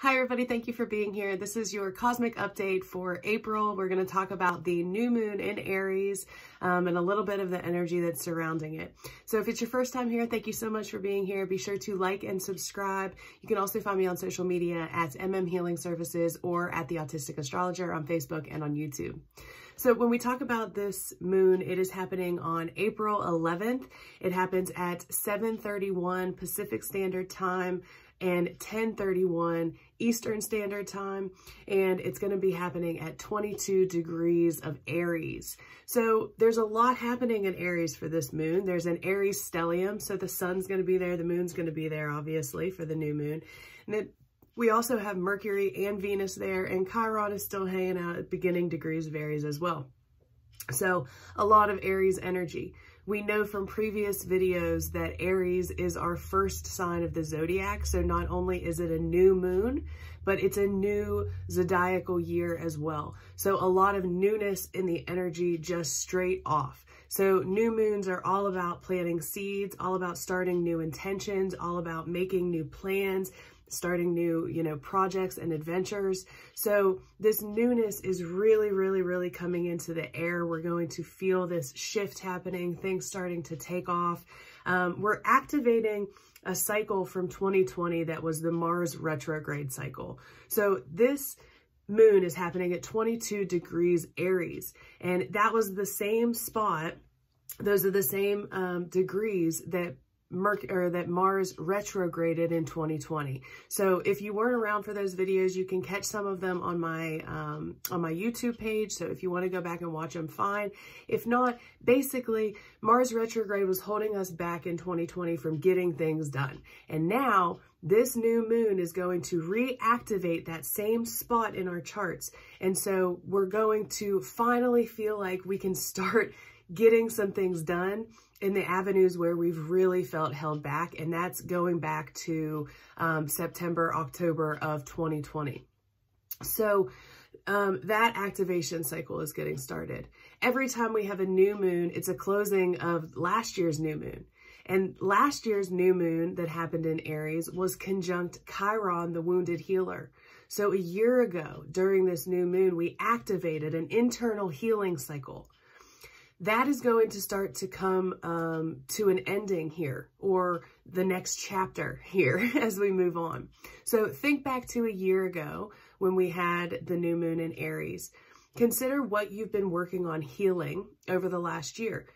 Hi everybody, thank you for being here. This is your cosmic update for April. We're going to talk about the new moon in Aries um, and a little bit of the energy that's surrounding it. So if it's your first time here, thank you so much for being here. Be sure to like and subscribe. You can also find me on social media at MM Healing Services or at The Autistic Astrologer on Facebook and on YouTube. So when we talk about this moon, it is happening on April 11th. It happens at 7.31 Pacific Standard Time and 1031 Eastern Standard Time, and it's going to be happening at 22 degrees of Aries. So there's a lot happening in Aries for this moon. There's an Aries stellium, so the sun's going to be there, the moon's going to be there, obviously, for the new moon. And then we also have Mercury and Venus there, and Chiron is still hanging out at beginning degrees of Aries as well. So a lot of Aries energy. We know from previous videos that Aries is our first sign of the zodiac. So not only is it a new moon, but it's a new zodiacal year as well. So a lot of newness in the energy just straight off. So new moons are all about planting seeds, all about starting new intentions, all about making new plans, starting new, you know, projects and adventures. So this newness is really, really, really coming into the air. We're going to feel this shift happening, things starting to take off. Um, we're activating a cycle from 2020 that was the Mars retrograde cycle. So this moon is happening at 22 degrees Aries, and that was the same spot those are the same um, degrees that Merc or that Mars retrograded in 2020. So if you weren't around for those videos, you can catch some of them on my um, on my YouTube page. So if you want to go back and watch them, fine. If not, basically Mars retrograde was holding us back in 2020 from getting things done. And now this new moon is going to reactivate that same spot in our charts. And so we're going to finally feel like we can start getting some things done in the avenues where we've really felt held back, and that's going back to um, September, October of 2020. So um, that activation cycle is getting started. Every time we have a new moon, it's a closing of last year's new moon. And last year's new moon that happened in Aries was conjunct Chiron, the wounded healer. So a year ago, during this new moon, we activated an internal healing cycle that is going to start to come um, to an ending here or the next chapter here as we move on. So think back to a year ago when we had the new moon in Aries. Consider what you've been working on healing over the last year.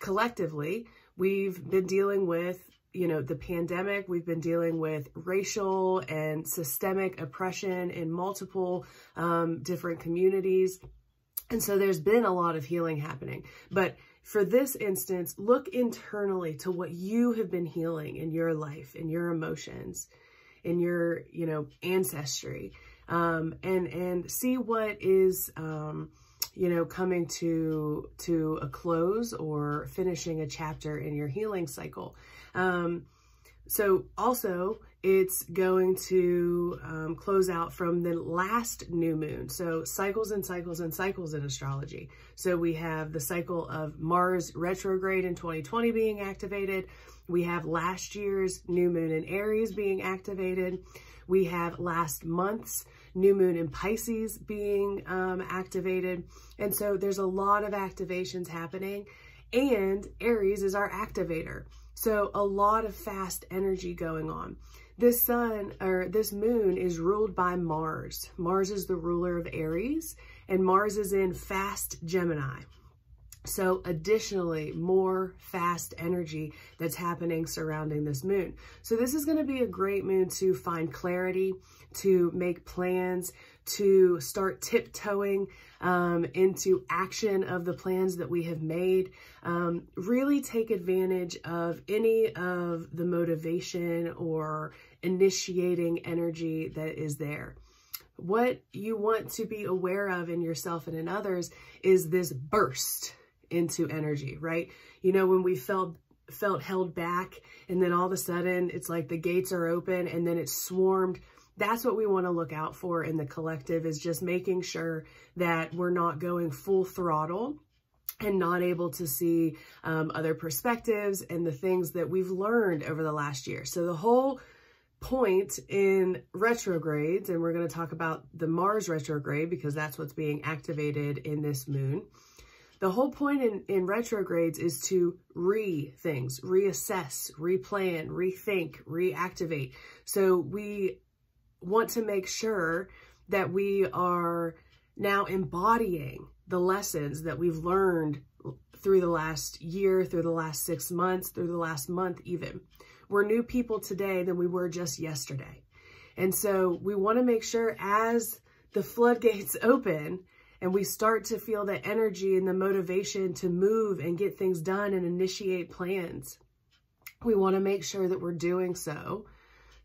Collectively, we've been dealing with you know, the pandemic, we've been dealing with racial and systemic oppression in multiple um, different communities. And so there's been a lot of healing happening. But for this instance, look internally to what you have been healing in your life, in your emotions, in your, you know, ancestry, um, and, and see what is, um, you know, coming to, to a close or finishing a chapter in your healing cycle. Um, so also it's going to um, close out from the last new moon. So cycles and cycles and cycles in astrology. So we have the cycle of Mars retrograde in 2020 being activated. We have last year's new moon in Aries being activated. We have last month's new moon in Pisces being um, activated. And so there's a lot of activations happening and Aries is our activator. So a lot of fast energy going on. This sun or this moon is ruled by Mars. Mars is the ruler of Aries and Mars is in fast Gemini. So additionally, more fast energy that's happening surrounding this moon. So this is going to be a great moon to find clarity, to make plans, to start tiptoeing um, into action of the plans that we have made. Um, really take advantage of any of the motivation or initiating energy that is there. What you want to be aware of in yourself and in others is this burst into energy, right? You know, when we felt felt held back and then all of a sudden it's like the gates are open and then it's swarmed that's what we want to look out for in the collective is just making sure that we're not going full throttle and not able to see um, other perspectives and the things that we've learned over the last year. So the whole point in retrogrades, and we're going to talk about the Mars retrograde because that's what's being activated in this moon. The whole point in, in retrogrades is to re things, reassess, replan, rethink, reactivate. So we want to make sure that we are now embodying the lessons that we've learned through the last year, through the last six months, through the last month even. We're new people today than we were just yesterday. And so we want to make sure as the floodgates open and we start to feel the energy and the motivation to move and get things done and initiate plans, we want to make sure that we're doing so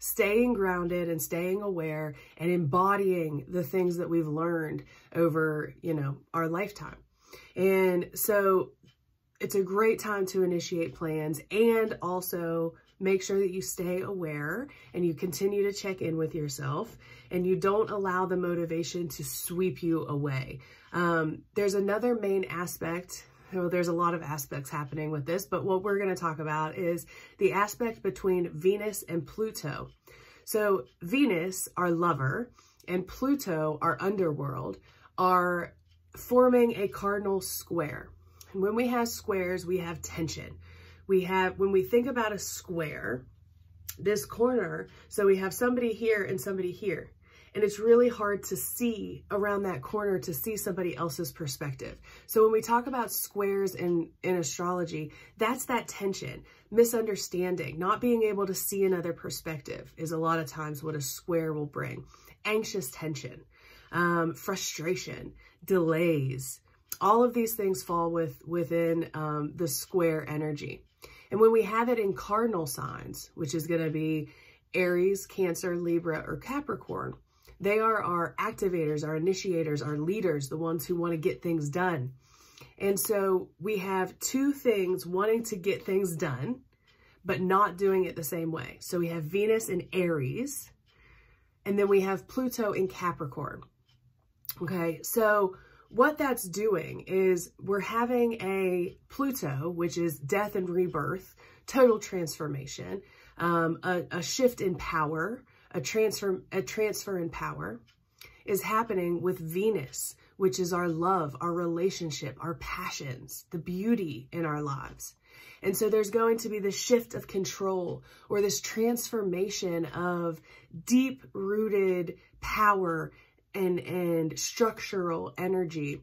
staying grounded and staying aware and embodying the things that we've learned over, you know, our lifetime. And so it's a great time to initiate plans and also make sure that you stay aware and you continue to check in with yourself and you don't allow the motivation to sweep you away. Um, there's another main aspect well, there's a lot of aspects happening with this, but what we're going to talk about is the aspect between Venus and Pluto. So Venus, our lover, and Pluto, our underworld, are forming a cardinal square. And when we have squares, we have tension. We have, when we think about a square, this corner, so we have somebody here and somebody here. And it's really hard to see around that corner to see somebody else's perspective. So when we talk about squares in, in astrology, that's that tension, misunderstanding, not being able to see another perspective is a lot of times what a square will bring. Anxious tension, um, frustration, delays, all of these things fall with within um, the square energy. And when we have it in cardinal signs, which is going to be Aries, Cancer, Libra, or Capricorn, they are our activators, our initiators, our leaders, the ones who want to get things done. And so we have two things wanting to get things done, but not doing it the same way. So we have Venus in Aries, and then we have Pluto in Capricorn. Okay, so what that's doing is we're having a Pluto, which is death and rebirth, total transformation, um, a, a shift in power, a transfer, a transfer in power is happening with Venus, which is our love, our relationship, our passions, the beauty in our lives. And so there's going to be this shift of control or this transformation of deep rooted power and, and structural energy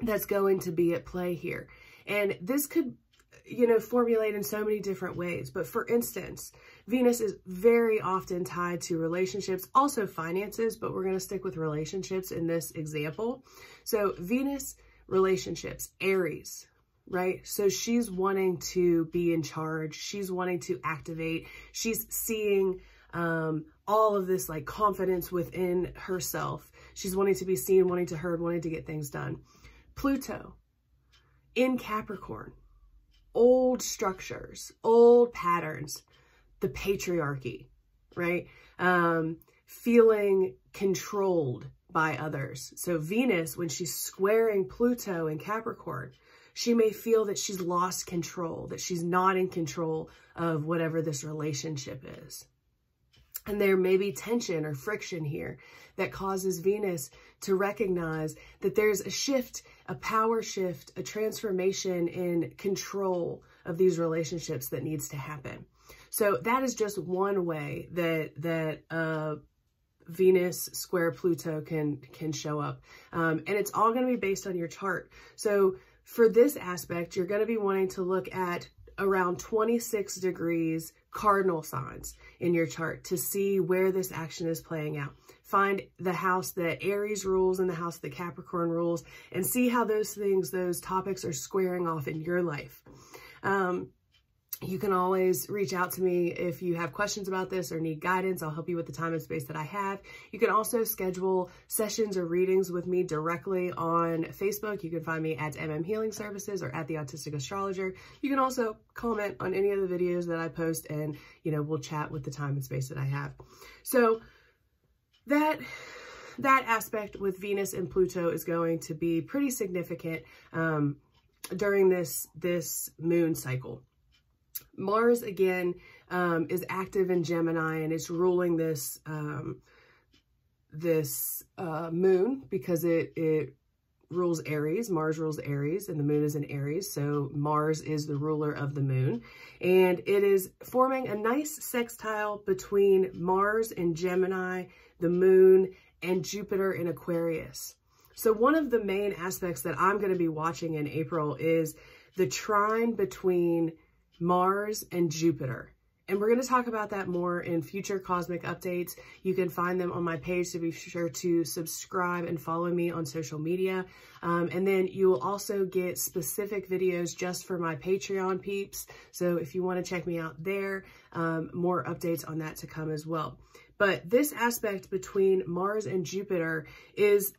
that's going to be at play here. And this could, you know, formulate in so many different ways. But for instance, Venus is very often tied to relationships, also finances, but we're going to stick with relationships in this example. So Venus, relationships, Aries, right? So she's wanting to be in charge. She's wanting to activate. She's seeing um, all of this like confidence within herself. She's wanting to be seen, wanting to heard, wanting to get things done. Pluto in Capricorn, old structures, old patterns, the patriarchy, right? Um, feeling controlled by others. So Venus, when she's squaring Pluto in Capricorn, she may feel that she's lost control, that she's not in control of whatever this relationship is. And there may be tension or friction here that causes Venus to recognize that there's a shift, a power shift, a transformation in control of these relationships that needs to happen. So that is just one way that that uh, Venus square Pluto can can show up. Um, and it's all going to be based on your chart. So for this aspect, you're going to be wanting to look at around 26 degrees cardinal signs in your chart to see where this action is playing out. Find the house that Aries rules and the house that Capricorn rules and see how those things, those topics are squaring off in your life. Um, you can always reach out to me if you have questions about this or need guidance. I'll help you with the time and space that I have. You can also schedule sessions or readings with me directly on Facebook. You can find me at MM Healing Services or at The Autistic Astrologer. You can also comment on any of the videos that I post and, you know, we'll chat with the time and space that I have. So that that aspect with Venus and Pluto is going to be pretty significant um, during this, this moon cycle. Mars, again, um, is active in Gemini and it's ruling this um, this uh, moon because it it rules Aries. Mars rules Aries and the moon is in Aries. So Mars is the ruler of the moon. And it is forming a nice sextile between Mars and Gemini, the moon, and Jupiter in Aquarius. So one of the main aspects that I'm going to be watching in April is the trine between Mars and Jupiter. And we're going to talk about that more in future cosmic updates. You can find them on my page, so be sure to subscribe and follow me on social media. Um, and then you will also get specific videos just for my Patreon peeps. So if you want to check me out there, um, more updates on that to come as well. But this aspect between Mars and Jupiter is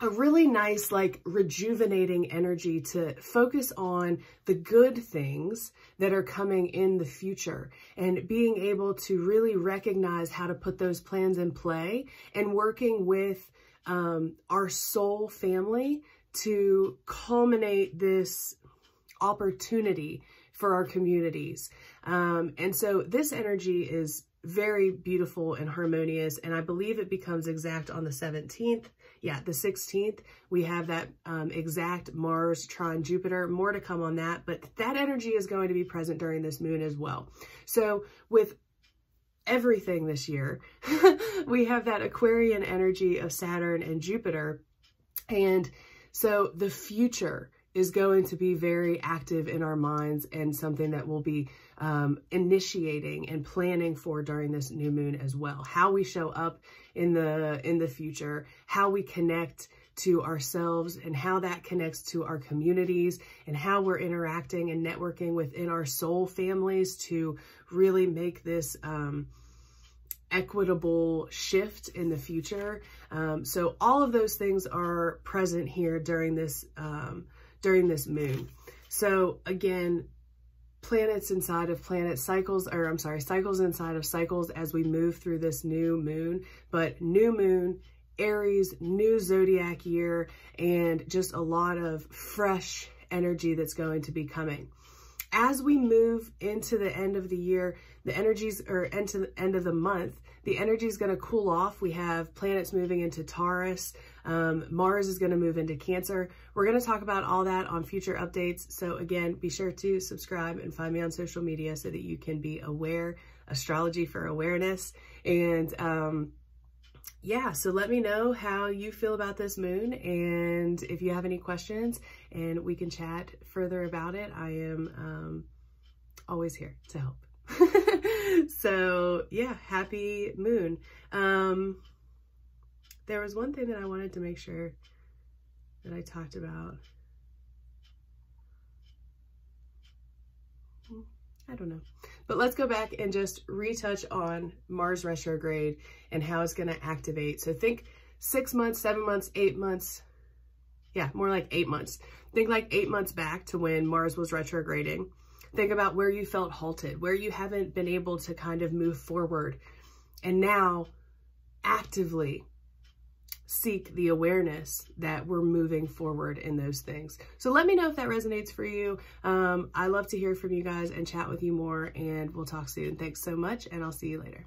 a really nice, like rejuvenating energy to focus on the good things that are coming in the future and being able to really recognize how to put those plans in play and working with um, our soul family to culminate this opportunity for our communities. Um, and so this energy is very beautiful and harmonious. And I believe it becomes exact on the 17th. Yeah, the 16th, we have that um, exact Mars, trine, Jupiter. More to come on that, but that energy is going to be present during this moon as well. So with everything this year, we have that Aquarian energy of Saturn and Jupiter. And so the future is going to be very active in our minds and something that we'll be um, initiating and planning for during this new moon as well. How we show up in the in the future, how we connect to ourselves and how that connects to our communities and how we're interacting and networking within our soul families to really make this um, equitable shift in the future. Um, so all of those things are present here during this um, during this moon. So again, planets inside of planet cycles, or I'm sorry, cycles inside of cycles as we move through this new moon. But new moon, Aries, new zodiac year, and just a lot of fresh energy that's going to be coming. As we move into the end of the year, the energies, or into the end of the month, the energy is going to cool off. We have planets moving into Taurus. Um, Mars is going to move into Cancer. We're going to talk about all that on future updates. So again, be sure to subscribe and find me on social media so that you can be aware, astrology for awareness. And um, yeah, so let me know how you feel about this moon and if you have any questions and we can chat further about it. I am um, always here to help. so yeah, happy moon. Um, there was one thing that I wanted to make sure that I talked about. I don't know. But let's go back and just retouch on Mars retrograde and how it's going to activate. So think six months, seven months, eight months. Yeah, more like eight months. Think like eight months back to when Mars was retrograding. Think about where you felt halted, where you haven't been able to kind of move forward. And now actively seek the awareness that we're moving forward in those things. So let me know if that resonates for you. Um, I love to hear from you guys and chat with you more and we'll talk soon. Thanks so much and I'll see you later.